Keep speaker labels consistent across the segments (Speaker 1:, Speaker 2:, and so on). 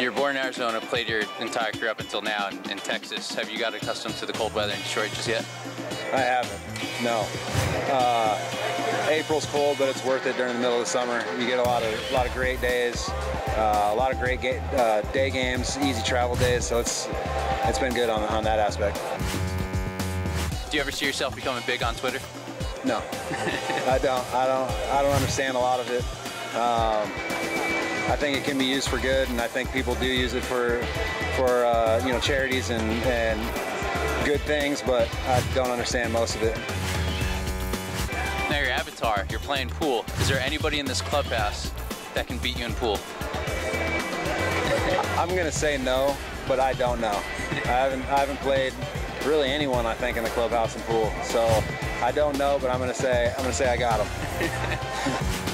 Speaker 1: You're born in Arizona, played your entire career up until now in, in Texas. Have you got accustomed to the cold weather in Detroit just yet?
Speaker 2: I haven't. No. Uh, April's cold, but it's worth it during the middle of the summer. You get a lot of a lot of great days, uh, a lot of great ga uh, day games, easy travel days. So it's it's been good on on that aspect.
Speaker 1: Do you ever see yourself becoming big on Twitter?
Speaker 2: No, I don't. I don't. I don't understand a lot of it. Um, I think it can be used for good, and I think people do use it for for uh, you know charities and and good things, but I don't understand most of it.
Speaker 1: Now your avatar, you're playing pool. Is there anybody in this clubhouse that can beat you in pool?
Speaker 2: I'm gonna say no, but I don't know. I haven't I haven't played really anyone I think in the clubhouse and pool, so I don't know, but I'm gonna say I'm gonna say I got him.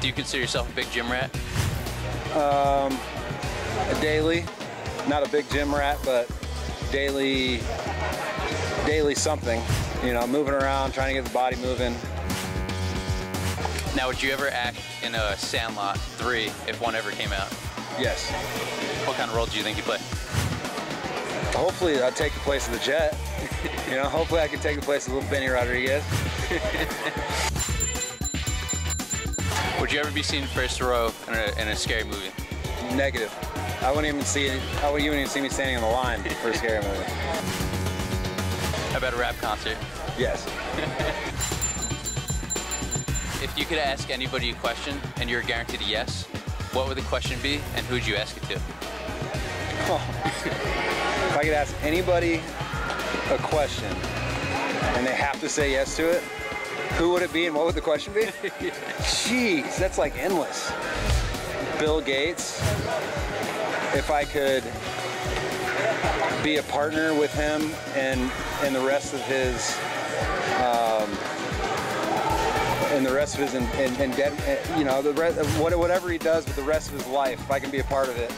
Speaker 1: Do you consider yourself a big gym rat?
Speaker 2: Um, daily, not a big gym rat, but daily, daily something. You know, moving around, trying to get the body moving.
Speaker 1: Now, would you ever act in a Sandlot 3 if one ever came out?
Speaker 2: Yes.
Speaker 1: What kind of role do you think you play?
Speaker 2: Hopefully, I'll take the place of the Jet. you know, hopefully I can take the place of little Benny Rodriguez.
Speaker 1: Would you ever be seen first row in a, in a scary movie?
Speaker 2: Negative. I wouldn't even see I wouldn't even see me standing on the line for a scary movie.
Speaker 1: How about a rap concert?
Speaker 2: Yes.
Speaker 1: If you could ask anybody a question and you're guaranteed a yes, what would the question be and who'd you ask it to?
Speaker 2: if I could ask anybody a question and they have to say yes to it, who would it be and what would the question be? Jeez, that's like endless. Bill Gates. If I could be a partner with him and and the rest of his um, and the rest of his and and, and dead, you know the rest whatever he does with the rest of his life, if I can be a part of it,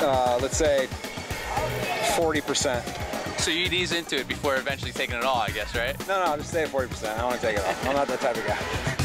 Speaker 2: uh, let's say 40%.
Speaker 1: So you'd ease into it before eventually taking it all, I guess, right?
Speaker 2: No, no, I just stay at 40%. I don't want to take it off. I'm not that type of guy.